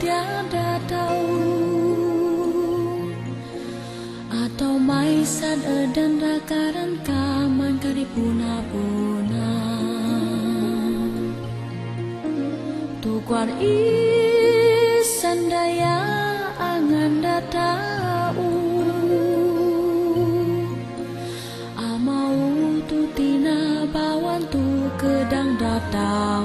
tiada tahu. Atau maisan edan rakaran kaman karipuna-puna. Tukuar isan daya angan datau Amau tutina bawan tu kedang datau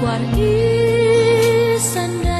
kuar di sandal.